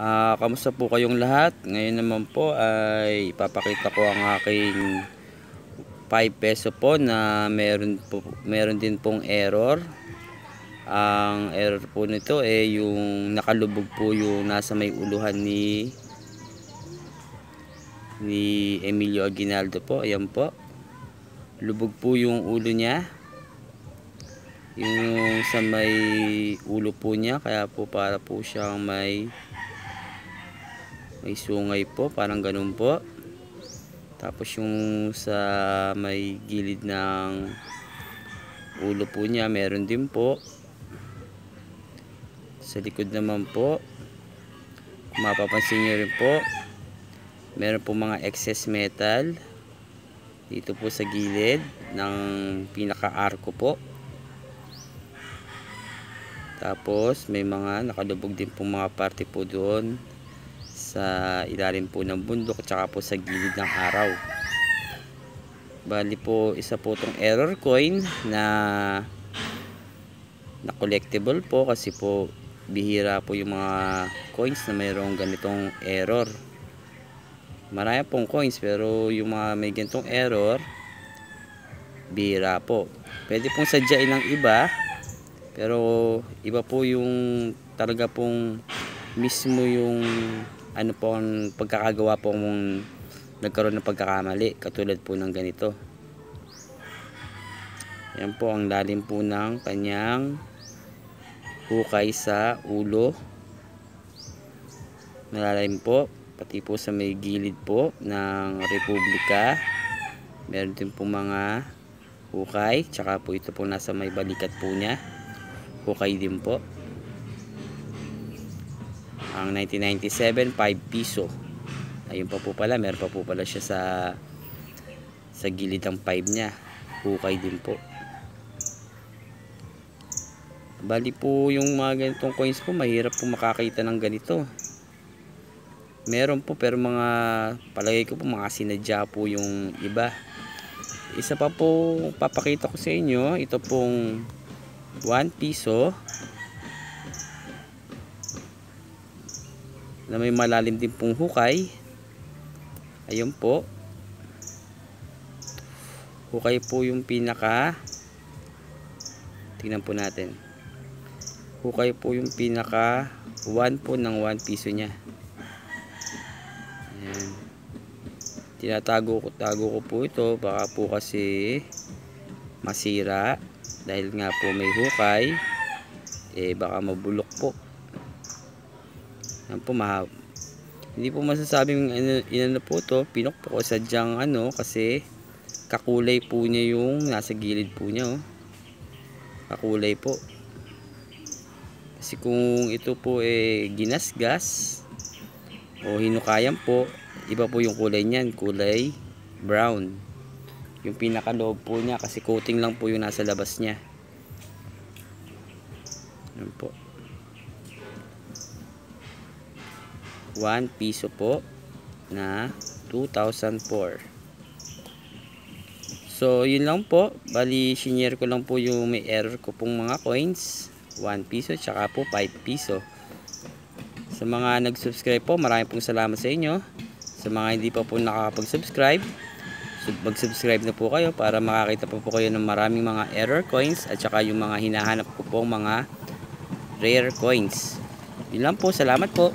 Ah, kamusta po kayong lahat? Ngayon naman po ay ipapakita ko ang aking 5 peso po na meron po meron din pong error. Ang error po nito ay yung nakalubog po yung nasa may uluhan ni ni Emilio Aguinaldo po. Ayan po. Lubog po yung ulo niya. Yung sa may ulo po niya kaya po para po siyang may may sungay po parang ganun po. Tapos yung sa may gilid ng ulo po niya meron din po. Sa likod naman po mapapansin nyo rin po meron po mga excess metal dito po sa gilid ng pinaka arko po. Tapos may mga nakalubog din po mga parte po doon sa ilalim po ng bundok at saka po sa gilid ng araw. Bali po isa po tong error coin na na collectible po kasi po bihira po yung mga coins na mayroong ganitong error. Marami pong coins pero yung mga may ganitong error bihira po. Pwede pong sadyain ng iba pero iba po yung talaga pong mismo yung ano po ang pagkakagawa po mong nagkaroon ng pagkakamali katulad po ng ganito. Yan po ang lalim po ng kanyang hukay sa ulo. Malalim po pati po sa may gilid po ng republika. Meron din po mga hukay tsaka po ito po nasa may balikat po niya. Hukay din po ang 1997 5 piso. Ayun pa po pala meron pa po pala siya sa sa gilid ng 5 niya. Hukay din po. Bali po yung mga ganitong coins po mahirap po makakita ng ganito. Meron po pero mga palagay ko po mga sinadya po yung iba. Isa pa po papakita ko sa inyo ito pong 1 piso na may malalim din pong hukay. Ayun po. Hukay po yung pinaka tingnan po natin. Hukay po yung pinaka 1 po ng 1 piso nya ayan. Tinatago ko tago ko po ito. Baka po kasi masira. Dahil nga po may hukay. Eh baka mabulok po yan po mahab. Hindi po masasabing ano, inano po to, pinok po ko sadyang ano kasi kakulay po niya yung nasa gilid po niya oh. Kakulay po. Kasi kung ito po eh ginasgas o hinukayan po, iba po yung kulay niyan, kulay brown. Yung pinakaloob po niya kasi coating lang po yung nasa labas niya. Yan po. 1 piso po na 2004 so yun lang po. Bali senior ko lang po yung may error ko pong mga coins. 1 piso tsaka po 5 piso. Sa mga nag subscribe po maraming pong salamat sa inyo. Sa mga hindi pa po nakakapag subscribe mag subscribe na po kayo para makakita po po kayo ng maraming mga error coins at saka yung mga hinahanap ko pong mga rare coins. Yun lang po. Salamat po